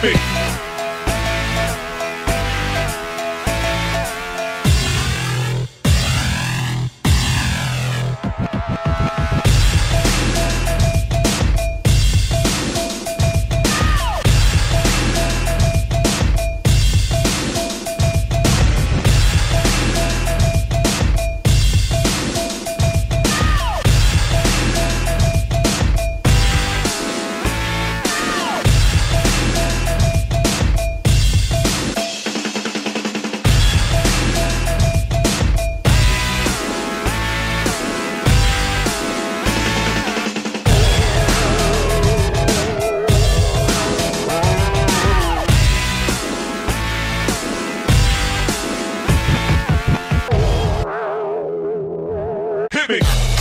Miami. Big.